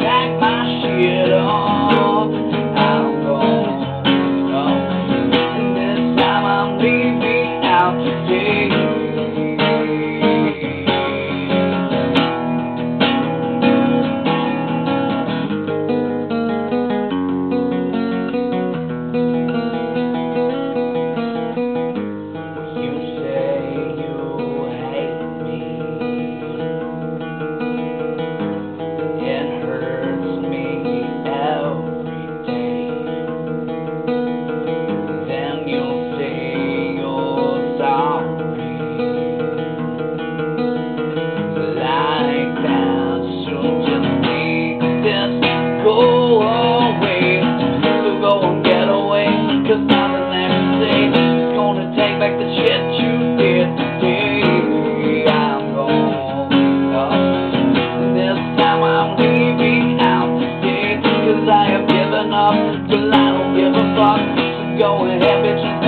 pack my shit up. I'm going home. And this time I'm leaving out today. Well, I don't give a fuck. So go ahead, bitch.